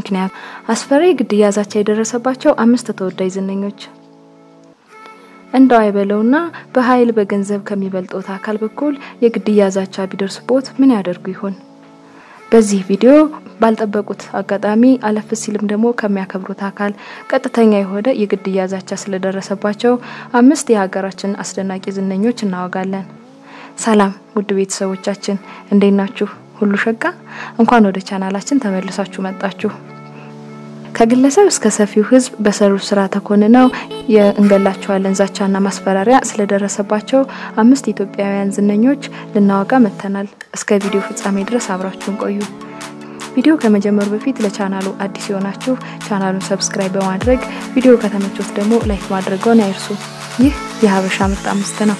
ምክንያቱ አስፈሪ ግድያ ዛቻ የደረሰባቸው አምስት ተወዳጅ ዝነኞች እንደው አይበለውና በኃይል በገንዘብ ከሚበልጦት አካል በኩል የግድያ ዛቻ ቢደርስቦት ምን ያደርጉ ይሆን? በዚህ ቪዲዮ ባልጠበቁት አጋጣሚ አለፍ ሲልም ደግሞ ከሚያከብሩት አካል ቀጥተኛ የሆነ የግድያ ዛቻ ስለደረሰባቸው አምስት የሀገራችን አስደናቂ ዝነኞች እናወጋለን። ሰላም ውድ ቤተሰቦቻችን እንዴት ናችሁ? ሁሉ ሸጋ? እንኳን ወደ ቻናላችን ተመልሳችሁ መጣችሁ። ከግለሰብ እስከ ሰፊው ሕዝብ በሰሩ ስራ ተኮንነው የእንገላችኋለን ዛቻና ማስፈራሪያ ስለደረሰባቸው አምስት ኢትዮጵያውያን ዝነኞች ልናወጋ መጥተናል። እስከ ቪዲዮ ፍጻሜ ድረስ አብራችሁን ቆዩ። ቪዲዮ ከመጀመሩ በፊት ለቻናሉ አዲስ የሆናችሁ ቻናሉን subscribe በማድረግ ቪዲዮ ከተመቾት ደግሞ like ማድረጎን አይርሱ። ይህ የሀበሻ ምርጥ አምስት ነው።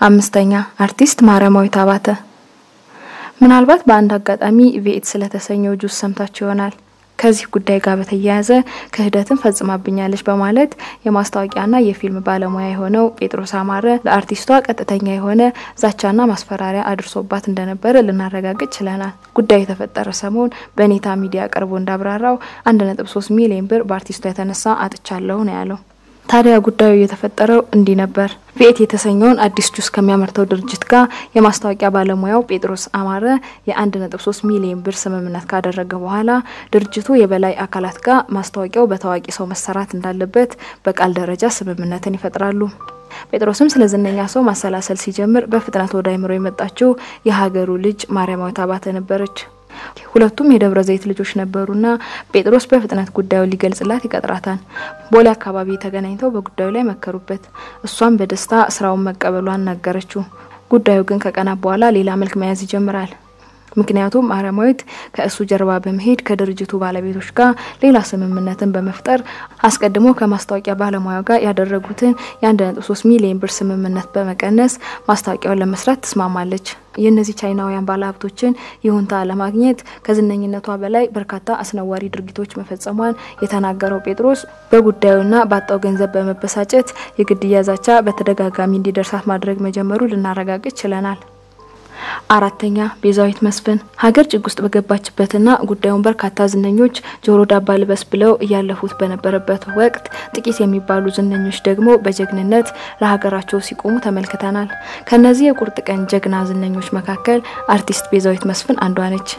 አምስተኛ አርቲስት ማርያማዊት አባተ። ምናልባት በአንድ አጋጣሚ ቪኤት ስለተሰኘው ጁስ ሰምታችሁ ይሆናል። ከዚህ ጉዳይ ጋር በተያያዘ ክህደትን ፈጽማብኛለች በማለት የማስታወቂያና የፊልም ባለሙያ የሆነው ጴጥሮስ አማረ ለአርቲስቷ ቀጥተኛ የሆነ ዛቻና ማስፈራሪያ አድርሶባት እንደነበረ ልናረጋግጥ ችለናል። ጉዳዩ የተፈጠረ ሰሞን በኔታ ሚዲያ ቀርቦ እንዳብራራው አንድ ነጥብ ሶስት ሚሊዮን ብር በአርቲስቷ የተነሳ አጥቻለሁ ነው ያለው። ታዲያ ጉዳዩ የተፈጠረው እንዲህ ነበር። ቪኤት የተሰኘውን አዲስ ጁስ ከሚያመርተው ድርጅት ጋር የማስታወቂያ ባለሙያው ጴጥሮስ አማረ የአንድ ነጥብ ሶስት ሚሊዮን ብር ስምምነት ካደረገ በኋላ ድርጅቱ የበላይ አካላት ጋር ማስታወቂያው በታዋቂ ሰው መሰራት እንዳለበት በቃል ደረጃ ስምምነትን ይፈጥራሉ። ጴጥሮስም ስለ ዝነኛ ሰው ማሰላሰል ሲጀምር በፍጥነት ወደ አይምሮ የመጣችው የሀገሩ ልጅ ማርያማዊት አባተ ነበረች። ሁለቱም የደብረ ዘይት ልጆች ነበሩና ጴጥሮስ በፍጥነት ጉዳዩን ሊገልጽላት ይቀጥራታል። ቦሌ አካባቢ ተገናኝተው በጉዳዩ ላይ መከሩበት። እሷም በደስታ ስራውን መቀበሏን ነገረችው። ጉዳዩ ግን ከቀናት በኋላ ሌላ መልክ መያዝ ይጀምራል። ምክንያቱም ማርያማዊት ከእሱ ጀርባ በመሄድ ከድርጅቱ ባለቤቶች ጋር ሌላ ስምምነትን በመፍጠር አስቀድሞ ከማስታወቂያ ባለሙያው ጋር ያደረጉትን የአንድ ነጥብ ሶስት ሚሊዮን ብር ስምምነት በመቀነስ ማስታወቂያውን ለመስራት ትስማማለች። የእነዚህ ቻይናውያን ባለሀብቶችን ይሁንታ ለማግኘት ከዝነኝነቷ በላይ በርካታ አስነዋሪ ድርጊቶች መፈጸሟን የተናገረው ጴጥሮስ በጉዳዩና ባጣው ገንዘብ በመበሳጨት የግድያ ዛቻ በተደጋጋሚ እንዲደርሳት ማድረግ መጀመሩ ልናረጋግጥ ችለናል። አራተኛ ቤዛዊት መስፍን ሀገር ጭግ ውስጥ በገባችበትና ጉዳዩን በርካታ ዝነኞች ጆሮ ዳባ ልበስ ብለው እያለፉት በነበረበት ወቅት ጥቂት የሚባሉ ዝነኞች ደግሞ በጀግንነት ለሀገራቸው ሲቆሙ ተመልክተናል። ከነዚህ የቁርጥ ቀን ጀግና ዝነኞች መካከል አርቲስት ቤዛዊት መስፍን አንዷ ነች።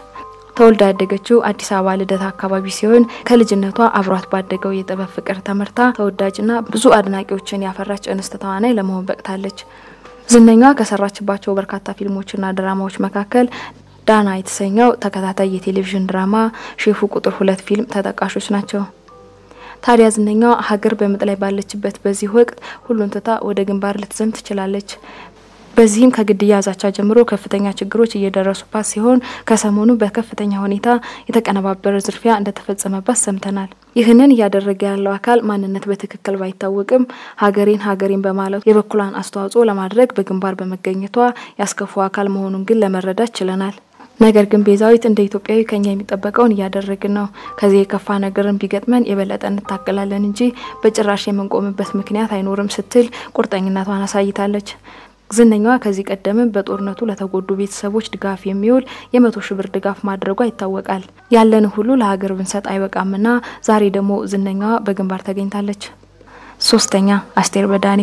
ተወልዳ ያደገችው አዲስ አበባ ልደታ አካባቢ ሲሆን ከልጅነቷ አብሯት ባደገው የጥበብ ፍቅር ተመርታ ተወዳጅና ብዙ አድናቂዎችን ያፈራች እንስት ተዋናይ ለመሆን በቅታለች። ዝነኛዋ ከሰራችባቸው በርካታ ፊልሞችና ድራማዎች መካከል ዳና የተሰኘው ተከታታይ የቴሌቪዥን ድራማ፣ ሼፉ ቁጥር ሁለት ፊልም ተጠቃሾች ናቸው። ታዲያ ዝነኛዋ ሀገር በምጥ ላይ ባለችበት በዚህ ወቅት ሁሉን ትታ ወደ ግንባር ልትዘም ትችላለች። በዚህም ከግድያ ዛቻ ጀምሮ ከፍተኛ ችግሮች እየደረሱባት ሲሆን ከሰሞኑ በከፍተኛ ሁኔታ የተቀነባበረ ዝርፊያ እንደተፈጸመባት ሰምተናል። ይህንን እያደረገ ያለው አካል ማንነት በትክክል ባይታወቅም ሀገሬን ሀገሬን በማለቱ የበኩሏን አስተዋጽኦ ለማድረግ በግንባር በመገኘቷ ያስከፉ አካል መሆኑን ግን ለመረዳት ችለናል። ነገር ግን ቤዛዊት እንደ ኢትዮጵያዊ ከኛ የሚጠበቀውን እያደረግን ነው። ከዚህ የከፋ ነገርን ቢገጥመን የበለጠ እንታገላለን እንጂ በጭራሽ የምንቆምበት ምክንያት አይኖርም ስትል ቁርጠኝነቷን አሳይታለች። ዝነኛዋ ከዚህ ቀደምም በጦርነቱ ለተጎዱ ቤተሰቦች ድጋፍ የሚውል የመቶ ሺህ ብር ድጋፍ ማድረጓ ይታወቃል። ያለን ሁሉ ለሀገር ብንሰጥ አይበቃምና ዛሬ ደግሞ ዝነኛዋ በግንባር ተገኝታለች። ሶስተኛ አስቴር በዳኔ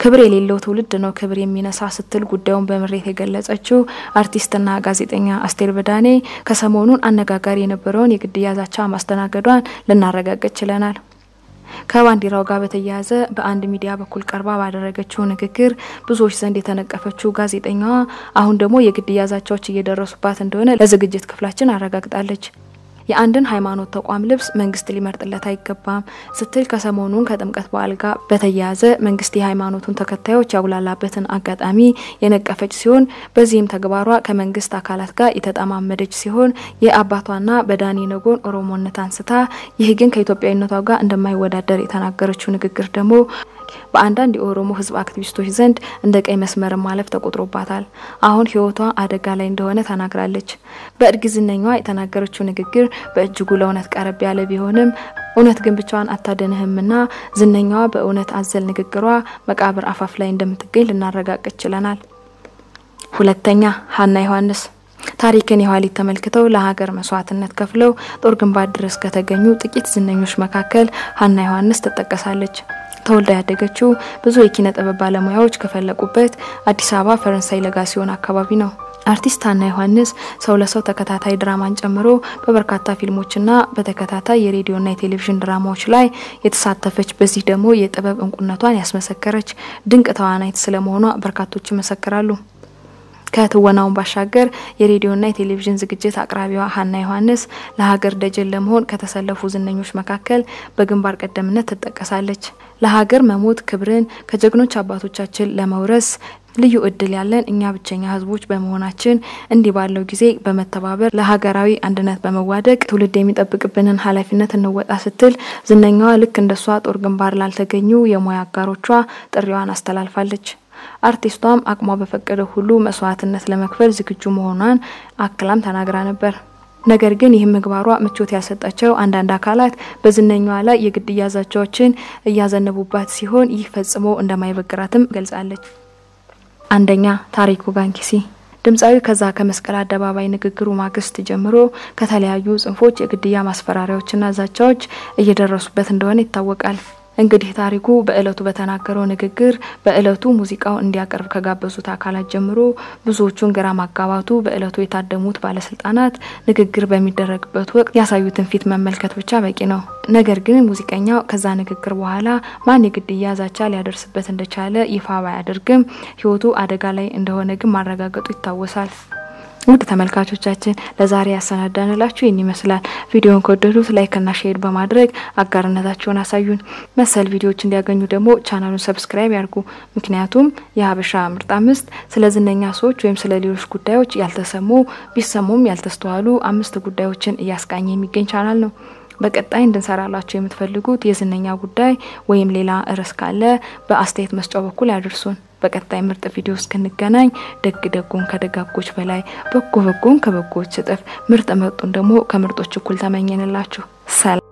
ክብር የሌለው ትውልድ ነው ክብር የሚነሳ ስትል ጉዳዩን በምሬት የገለጸችው አርቲስትና ጋዜጠኛ አስቴር በዳኔ ከሰሞኑን አነጋጋሪ የነበረውን የግድያ ዛቻ ማስተናገዷን ልናረጋግጥ ችለናል። ከባንዲራው ጋር በተያያዘ በአንድ ሚዲያ በኩል ቀርባ ባደረገችው ንግግር ብዙዎች ዘንድ የተነቀፈችው ጋዜጠኛዋ አሁን ደግሞ የግድያ ዛቻዎች እየደረሱባት እንደሆነ ለዝግጅት ክፍላችን አረጋግጣለች። የአንድን ሃይማኖት ተቋም ልብስ መንግስት ሊመርጥለት አይገባም ስትል ከሰሞኑን ከጥምቀት በዓል ጋር በተያያዘ መንግስት የሃይማኖቱን ተከታዮች ያጉላላበትን አጋጣሚ የነቀፈች ሲሆን በዚህም ተግባሯ ከመንግስት አካላት ጋር የተጠማመደች ሲሆን የአባቷና በዳኒ ነጎን ኦሮሞነት አንስታ ይህ ግን ከኢትዮጵያዊነቷ ጋር እንደማይወዳደር የተናገረችው ንግግር ደግሞ በአንዳንድ የኦሮሞ ሕዝብ አክቲቪስቶች ዘንድ እንደ ቀይ መስመርን ማለፍ ተቆጥሮባታል። አሁን ሕይወቷ አደጋ ላይ እንደሆነ ተናግራለች። በእርግዝናዋ የተናገረችው ንግግር በእጅጉ ለእውነት ቀረብ ያለ ቢሆንም እውነት ግን ብቻዋን አታድንህምና ዝነኛዋ በእውነት አዘል ንግግሯ መቃብር አፋፍ ላይ እንደምትገኝ ልናረጋግጥ ችለናል። ሁለተኛ ሀና ዮሐንስ ታሪክን የኋሊት ተመልክተው ለሀገር መስዋዕትነት ከፍለው ጦር ግንባር ድረስ ከተገኙ ጥቂት ዝነኞች መካከል ሀና ዮሐንስ ትጠቀሳለች። ተወልዳ ያደገችው ብዙ የኪነ ጥበብ ባለሙያዎች ከፈለቁበት አዲስ አበባ ፈረንሳይ ለጋሲዮን አካባቢ ነው። አርቲስት ሀና ዮሐንስ ሰው ለሰው ተከታታይ ድራማን ጨምሮ በበርካታ ፊልሞችና በተከታታይ የሬዲዮና የቴሌቪዥን ድራማዎች ላይ የተሳተፈች በዚህ ደግሞ የጥበብ እንቁነቷን ያስመሰከረች ድንቅ ተዋናይት ስለመሆኗ በርካቶች ይመሰክራሉ። ከትወናውን ባሻገር የሬዲዮና የቴሌቪዥን ዝግጅት አቅራቢዋ ሀና ዮሐንስ ለሀገር ደጀን ለመሆን ከተሰለፉ ዝነኞች መካከል በግንባር ቀደምነት ትጠቀሳለች። ለሀገር መሞት ክብርን ከጀግኖች አባቶቻችን ለመውረስ ልዩ እድል ያለን እኛ ብቸኛ ሕዝቦች በመሆናችን እንዲህ ባለው ጊዜ በመተባበር ለሀገራዊ አንድነት በመዋደቅ ትውልድ የሚጠብቅብንን ኃላፊነት እንወጣ ስትል ዝነኛዋ ልክ እንደሷ ጦር ግንባር ላልተገኙ የሙያ አጋሮቿ ጥሪዋን አስተላልፋለች። አርቲስቷም አቅሟ በፈቀደ ሁሉ መስዋዕትነት ለመክፈል ዝግጁ መሆኗን አክላም ተናግራ ነበር። ነገር ግን ይህ ምግባሯ ምቾት ያልሰጣቸው አንዳንድ አካላት በዝነኛዋ ላይ የግድያ ዛቻዎችን እያዘነቡባት ሲሆን ይህ ፈጽሞ እንደማይበግራትም ገልጻለች። አንደኛ ታሪኩ ጋንኪሲ ድምፃዊ ከዛ ከመስቀል አደባባይ ንግግሩ ማግስት ጀምሮ ከተለያዩ ጽንፎች የግድያ ማስፈራሪያዎችና ዛቻዎች እየደረሱበት እንደሆነ ይታወቃል። እንግዲህ ታሪኩ በእለቱ በተናገረው ንግግር በእለቱ ሙዚቃው እንዲያቀርብ ከጋበዙት አካላት ጀምሮ ብዙዎቹን ግራ ማጋባቱ በእለቱ የታደሙት ባለስልጣናት ንግግር በሚደረግበት ወቅት ያሳዩትን ፊት መመልከት ብቻ በቂ ነው። ነገር ግን ሙዚቀኛው ከዛ ንግግር በኋላ ማን የግድያ ዛቻ ሊያደርስበት እንደቻለ ይፋ ባያደርግም ሕይወቱ አደጋ ላይ እንደሆነ ግን ማረጋገጡ ይታወሳል። ውድ ተመልካቾቻችን ለዛሬ ያሰናዳንላችሁ ይህን ይመስላል። ቪዲዮን ከወደዱት like ና share በማድረግ አጋርነታችሁን አሳዩን። መሰል ቪዲዮዎች እንዲያገኙ ደግሞ ቻናሉን subscribe ያርጉ። ምክንያቱም የሀበሻ ምርጥ አምስት ስለ ዝነኛ ሰዎች ወይም ስለ ሌሎች ጉዳዮች ያልተሰሙ ቢሰሙም ያልተስተዋሉ አምስት ጉዳዮችን እያስቃኘ የሚገኝ ቻናል ነው። በቀጣይ እንድንሰራላችሁ የምትፈልጉት የዝነኛ ጉዳይ ወይም ሌላ ርዕስ ካለ በአስተያየት መስጫው በኩል ያድርሱን። በቀጣይ ምርጥ ቪዲዮ እስክንገናኝ ደግ ደጉን ከደጋጎች በላይ በጎ በጎን ከበጎች እጥፍ ምርጥ ምርጡን ደግሞ ከምርጦች እኩል ተመኘንላችሁ። ሰላም